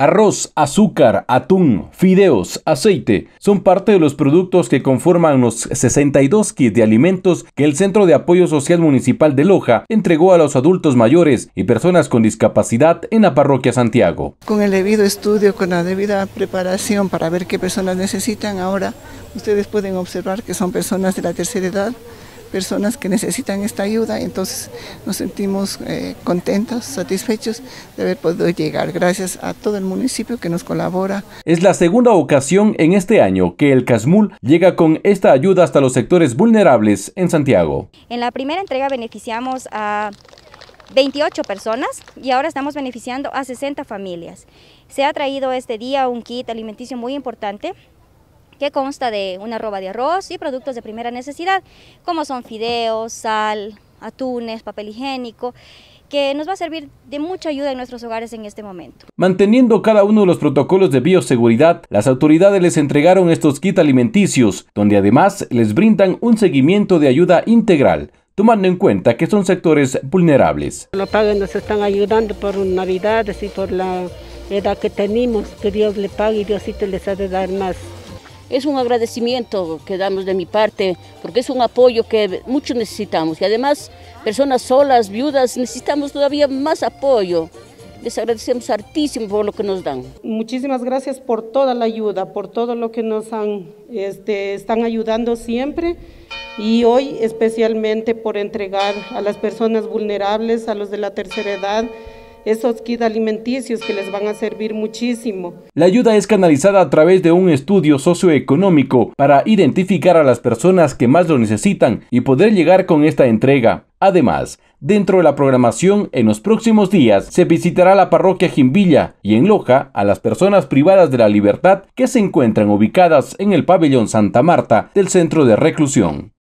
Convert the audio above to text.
Arroz, azúcar, atún, fideos, aceite son parte de los productos que conforman los 62 kits de alimentos que el Centro de Apoyo Social Municipal de Loja entregó a los adultos mayores y personas con discapacidad en la parroquia Santiago. Con el debido estudio, con la debida preparación para ver qué personas necesitan, ahora ustedes pueden observar que son personas de la tercera edad, personas que necesitan esta ayuda, entonces nos sentimos eh, contentos, satisfechos de haber podido llegar, gracias a todo el municipio que nos colabora. Es la segunda ocasión en este año que el CASMUL llega con esta ayuda hasta los sectores vulnerables en Santiago. En la primera entrega beneficiamos a 28 personas y ahora estamos beneficiando a 60 familias. Se ha traído este día un kit alimenticio muy importante que consta de una roba de arroz y productos de primera necesidad, como son fideos, sal, atunes, papel higiénico, que nos va a servir de mucha ayuda en nuestros hogares en este momento. Manteniendo cada uno de los protocolos de bioseguridad, las autoridades les entregaron estos kits alimenticios, donde además les brindan un seguimiento de ayuda integral, tomando en cuenta que son sectores vulnerables. Los padres nos están ayudando por Navidad y por la edad que tenemos, que Dios le pague y Diosito les ha de dar más. Es un agradecimiento que damos de mi parte, porque es un apoyo que muchos necesitamos. Y además, personas solas, viudas, necesitamos todavía más apoyo. Les agradecemos hartísimo por lo que nos dan. Muchísimas gracias por toda la ayuda, por todo lo que nos han, este, están ayudando siempre y hoy especialmente por entregar a las personas vulnerables, a los de la tercera edad, esos kits alimenticios que les van a servir muchísimo. La ayuda es canalizada a través de un estudio socioeconómico para identificar a las personas que más lo necesitan y poder llegar con esta entrega. Además, dentro de la programación, en los próximos días se visitará la parroquia Jimbilla y en Loja a las personas privadas de la libertad que se encuentran ubicadas en el pabellón Santa Marta del centro de reclusión.